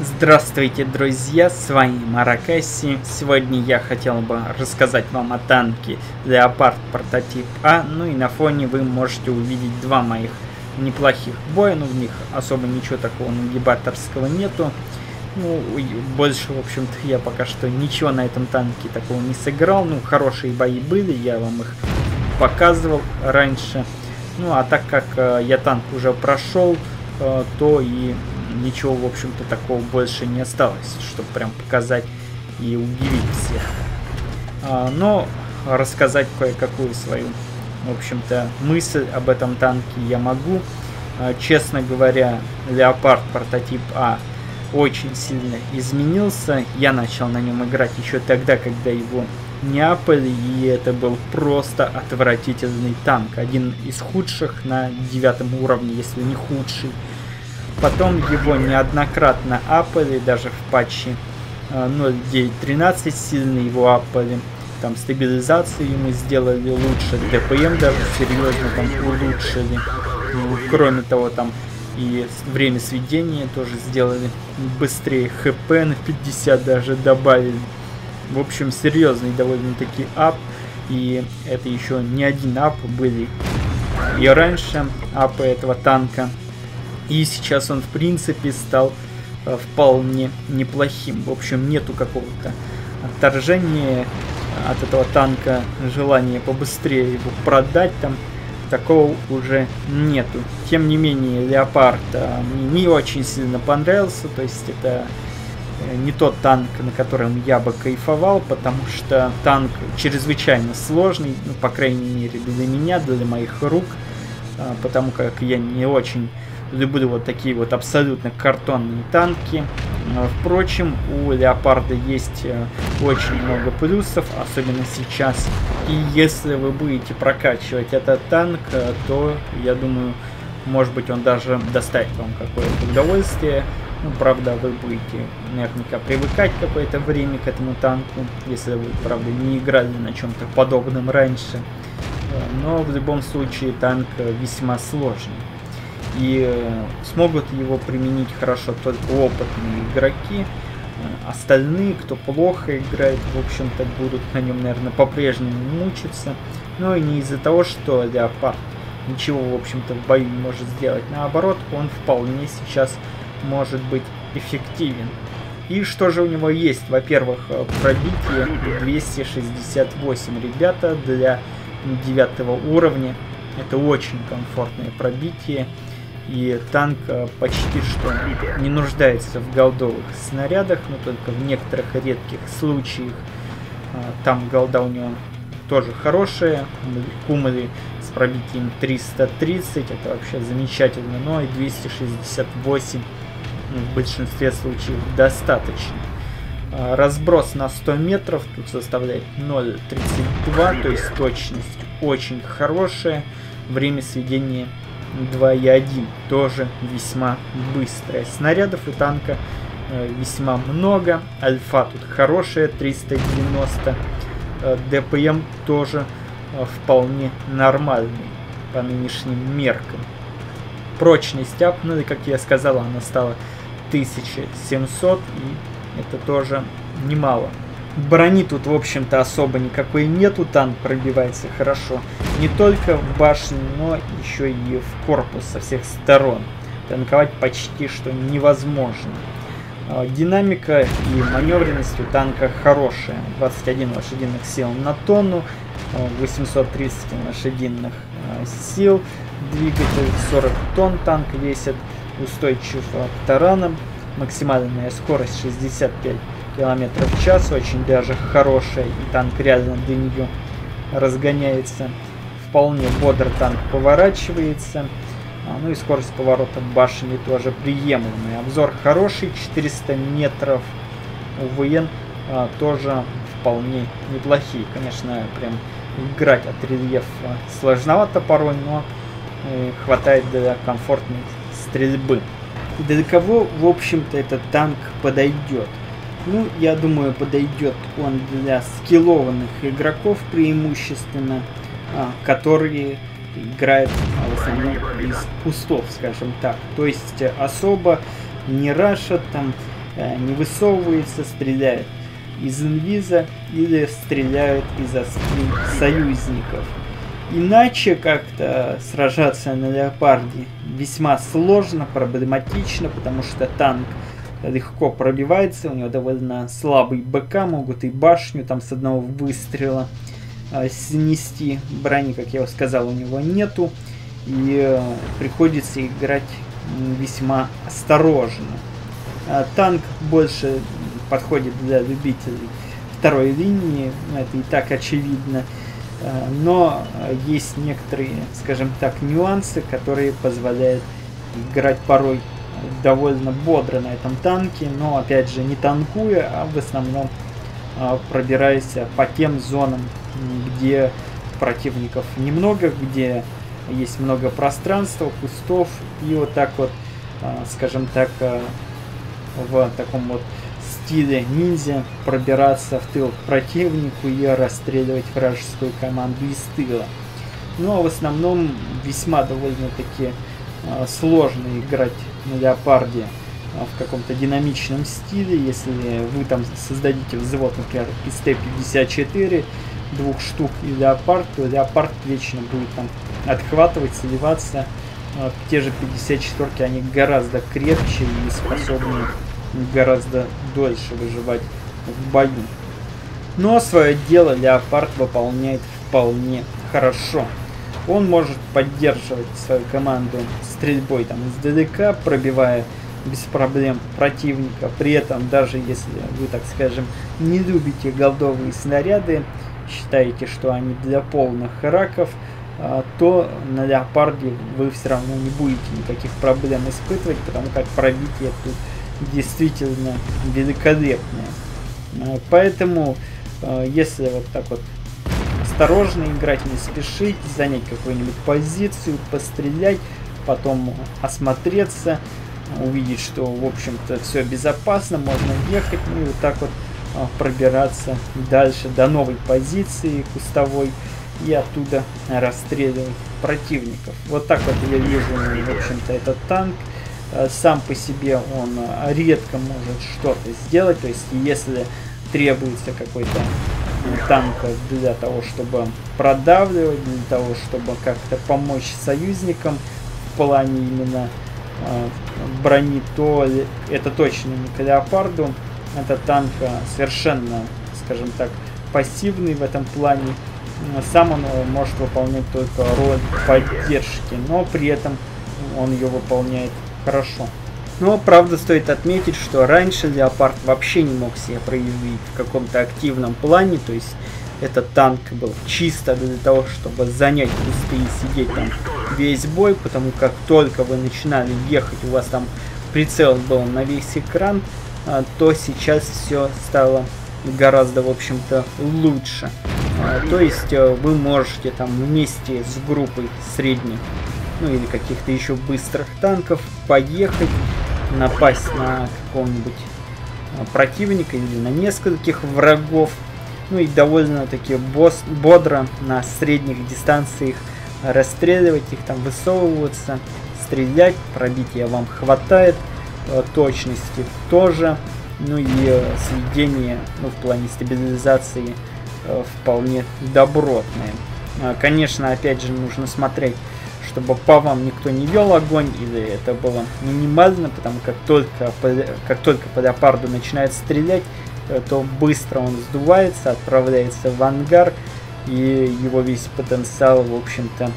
Здравствуйте, друзья, с вами Маракаси. Сегодня я хотел бы рассказать вам о танке Leopard прототип А, ну и на фоне вы можете увидеть два моих неплохих боя, но в них особо ничего такого нагибаторского нету. Ну, больше, в общем-то, я пока что ничего на этом танке такого не сыграл. Ну, хорошие бои были, я вам их показывал раньше. Ну, а так как э, я танк уже прошел, э, то и ничего, в общем-то, такого больше не осталось, чтобы прям показать и удивить всех. А, но рассказать кое-какую свою, в общем-то, мысль об этом танке я могу. А, честно говоря, Леопард прототип А очень сильно изменился. Я начал на нем играть еще тогда, когда его не апали, и это был просто отвратительный танк. Один из худших на девятом уровне, если не худший. Потом его неоднократно апали, даже в патче 0.9.13 э, сильно его апали. Там стабилизацию ему сделали лучше, ДПМ даже серьезно там улучшили. Ну, кроме того, там и время сведения тоже сделали быстрее, ХП на 50 даже добавили. В общем, серьезный довольно-таки ап. И это еще не один ап были и раньше апы этого танка. И сейчас он, в принципе, стал э, вполне неплохим. В общем, нету какого-то отторжения от этого танка, желания побыстрее его продать там. Такого уже нету. Тем не менее, Леопард э, мне не очень сильно понравился. То есть это э, не тот танк, на котором я бы кайфовал, потому что танк чрезвычайно сложный, ну, по крайней мере, для меня, для моих рук, потому как я не очень люблю вот такие вот абсолютно картонные танки. Впрочем, у Леопарда есть э, очень много плюсов, особенно сейчас. И если вы будете прокачивать этот танк, э, то, я думаю, может быть, он даже доставит вам какое-то удовольствие. Ну, правда, вы будете наверняка привыкать какое-то время к этому танку, если вы, правда, не играли на чем-то подобном раньше. Э, но в любом случае танк весьма сложный. И э, смогут его применить хорошо только опытные игроки. Э, остальные, кто плохо играет, в общем-то, будут на нем, наверное, по-прежнему мучиться. Но и не из-за того, что Леопард ничего, в общем-то, в бою не может сделать. Наоборот, он вполне сейчас может быть эффективен. И что же у него есть? Во-первых, э, пробитие 268, ребята, для девятого уровня. Это очень комфортное пробитие и танк э, почти что не нуждается в голдовых снарядах, но только в некоторых редких случаях. Э, там голда у него тоже хорошая, кумали с пробитием 330, это вообще замечательно, но и 268 в большинстве случаев достаточно. Э, разброс на 100 метров тут составляет 0.32, то есть точность очень хорошая. Время сведения 2.1 тоже весьма быстрая. Снарядов и танка э, весьма много. Альфа тут хорошая, 390. Э, ДПМ тоже э, вполне нормальный по нынешним меркам. Прочность апнули, как я сказал, она стала 1700, и это тоже немало. Брони тут, в общем-то, особо никакой нету, танк пробивается хорошо. Не только в башне, но еще и в корпус со всех сторон. Танковать почти что невозможно. А, динамика и маневренность у танка хорошая. 21 лошадиных сил на тонну, 830 а, лошадиных а, сил. Двигатель 40 тонн танк весит, устойчив к таранам. Максимальная скорость 65 км в час, очень даже хорошая, и танк для нее разгоняется. Вполне бодро танк поворачивается. А, ну и скорость поворота башни тоже приемлемая. Обзор хороший, 400 метров. У ВН а, тоже вполне неплохие. Конечно, прям играть от рельефа сложновато порой, но э, хватает для комфортной стрельбы. Для кого, в общем-то, этот танк подойдет? Ну, я думаю, подойдет он для скиллованных игроков преимущественно, а, которые играют в основном из кустов, скажем так. То есть особо не рашат, там э, не высовывается, стреляет из инвиза или стреляют из-за спин союзников. Иначе как-то сражаться на леопарде весьма сложно, проблематично, потому что танк легко пробивается, у него довольно слабый БК, могут и башню там с одного выстрела э, снести. Брони, как я уже сказал, у него нету, и э, приходится играть весьма осторожно. А танк больше подходит для любителей второй линии, это и так очевидно. Э, но есть некоторые, скажем так, нюансы, которые позволяют играть порой довольно бодро на этом танке, но опять же не танкуя, а в основном э, пробираясь по тем зонам, где противников немного, где есть много пространства, кустов, и вот так вот, э, скажем так, в таком вот стиле ниндзя пробираться в тыл к противнику и расстреливать вражескую команду из тыла. Ну а в основном весьма довольно-таки сложно играть на леопарде э, в каком-то динамичном стиле. Если вы там создадите взвод, например, из Т-54, двух штук и леопард, то леопард вечно будет там отхватывать, сливаться. Э, те же 54 они гораздо крепче и способны гораздо дольше выживать в бою. Но свое дело Леопард выполняет вполне хорошо. Он может поддерживать свою команду стрельбой там издалека, пробивая без проблем противника. При этом, даже если вы, так скажем, не любите голдовые снаряды, считаете, что они для полных раков, а, то на Леопарде вы все равно не будете никаких проблем испытывать, потому как пробитие тут действительно великолепная. Э, поэтому, э, если вот так вот осторожно играть, не спешить, занять какую-нибудь позицию, пострелять, потом осмотреться, увидеть, что, в общем-то, все безопасно, можно ехать, ну и вот так вот э, пробираться дальше до новой позиции кустовой и оттуда расстреливать противников. Вот так вот я вижу, в общем-то, этот танк. Э, сам по себе он э, редко может что-то сделать. То есть, если требуется какой-то э, танк для того, чтобы продавливать, для того, чтобы как-то помочь союзникам в плане именно брони, то это точно не к. Это танк совершенно, скажем так, пассивный в этом плане. Сам он может выполнять только роль поддержки, но при этом он ее выполняет хорошо. Но, правда, стоит отметить, что раньше Леопард вообще не мог себя проявить в каком-то активном плане, то есть этот танк был чисто для того, чтобы занять кусты и сидеть там весь бой, потому как только вы начинали ехать, у вас там прицел был на весь экран, а, то сейчас все стало гораздо, в общем-то, лучше. А, то есть э, вы можете там вместе с группой средних ну или каких-то еще быстрых танков, поехать, напасть на какого-нибудь а, противника или на нескольких врагов, ну и довольно-таки бодро на средних дистанциях расстреливать их, там высовываться, стрелять, пробития вам хватает, а, точности тоже, ну и а, сведение ну, в плане стабилизации вполне добротное. Конечно, опять же, нужно смотреть чтобы по вам никто не вел огонь, или это было минимально, потому как только, как только по леопарду начинает стрелять, э, то быстро он сдувается, отправляется в ангар, и его весь потенциал, в общем-то,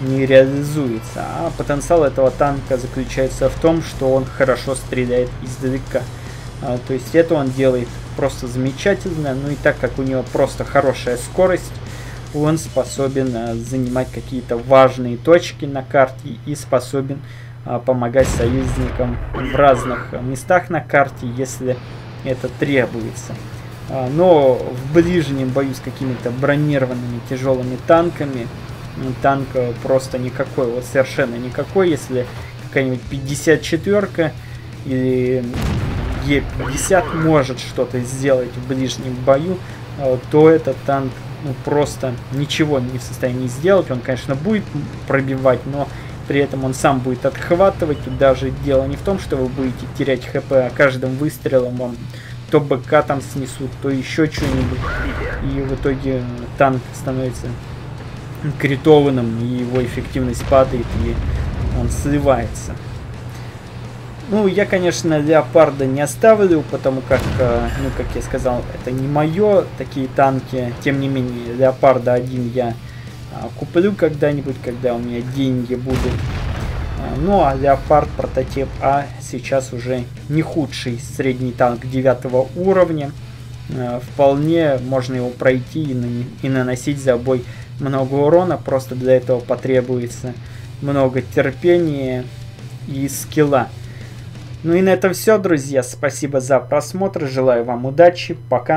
не реализуется. А потенциал этого танка заключается в том, что он хорошо стреляет издалека. А, то есть это он делает просто замечательно, ну и так как у него просто хорошая скорость, он способен э, занимать какие-то важные точки на карте и способен э, помогать союзникам в разных местах на карте, если это требуется. А, но в ближнем бою с какими-то бронированными тяжелыми танками танк просто никакой, вот совершенно никакой, если какая-нибудь 54 или Е50 может что-то сделать в ближнем бою, э, то этот танк ну, просто ничего не в состоянии сделать. Он, конечно, будет пробивать, но при этом он сам будет отхватывать. И даже дело не в том, что вы будете терять хп, а каждым выстрелом вам то БК там снесут, то еще что-нибудь. И в итоге танк становится критованным, и его эффективность падает, и он сливается. Ну, я, конечно, Леопарда не оставлю, потому как, э, ну, как я сказал, это не мое, такие танки. Тем не менее, Леопарда один я а, куплю когда-нибудь, когда у меня деньги будут. А, ну, а Леопард прототип А сейчас уже не худший средний танк 9 уровня. А, вполне можно его пройти и, наносить за бой много урона, просто для этого потребуется много терпения и скилла. Ну и на этом все, друзья. Спасибо за просмотр. Желаю вам удачи. Пока.